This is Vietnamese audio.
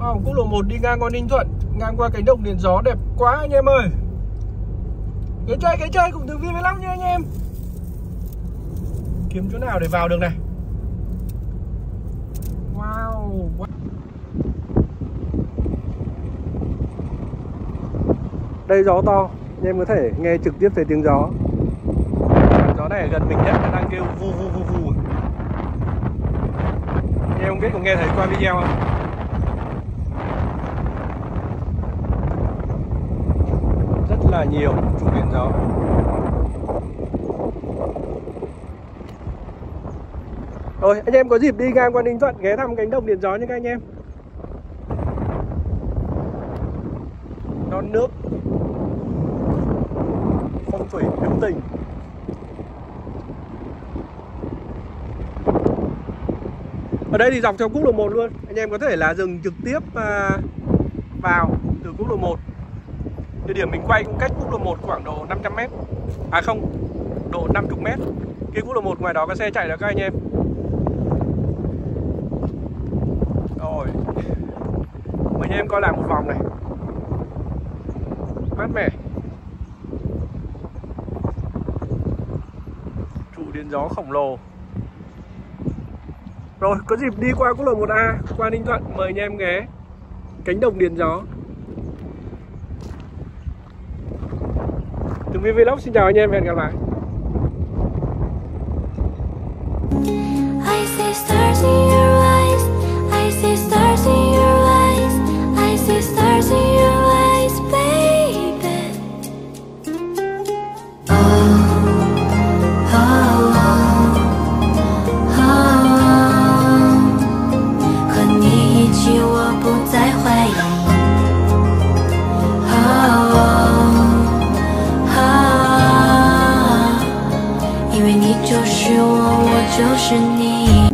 Wow, quốc lộ 1 đi ngang qua Ninh Thuận Ngang qua cánh đồng điện gió đẹp quá anh em ơi. Ghế chơi, ghế chơi cùng thường viên 15 nha anh em. Kiếm chỗ nào để vào được này? Wow Đây gió to Anh em có thể nghe trực tiếp thấy tiếng gió. Gió này gần mình nhất đang kêu vu vu vu vu Anh em không biết có nghe thấy qua video không là nhiều trụ điện gió. Rồi, anh em có dịp đi ngang qua Ninh Thuận ghé thăm cánh đồng điện gió nha các anh em. Non nước. Phong thủy hữu tình. Ở đây thì dọc theo quốc lộ 1 luôn. Anh em có thể là dừng trực tiếp à, vào từ quốc lộ 1 Địa điểm mình quay cũng cách quốc lộ 1 khoảng độ 500m À không, độ 50m Cái quốc lộ 1 ngoài đó có xe chạy đó các anh em? Rồi. Mình em coi lại một vòng này. Mát mẻ. Trụ điện gió khổng lồ. Rồi, có dịp đi qua quốc lộ 1A Qua Ninh Thuận, mời anh em ghé. Cánh đồng điện gió. Vlog. Xin chào anh em, hẹn gặp lại. 我，我就是你。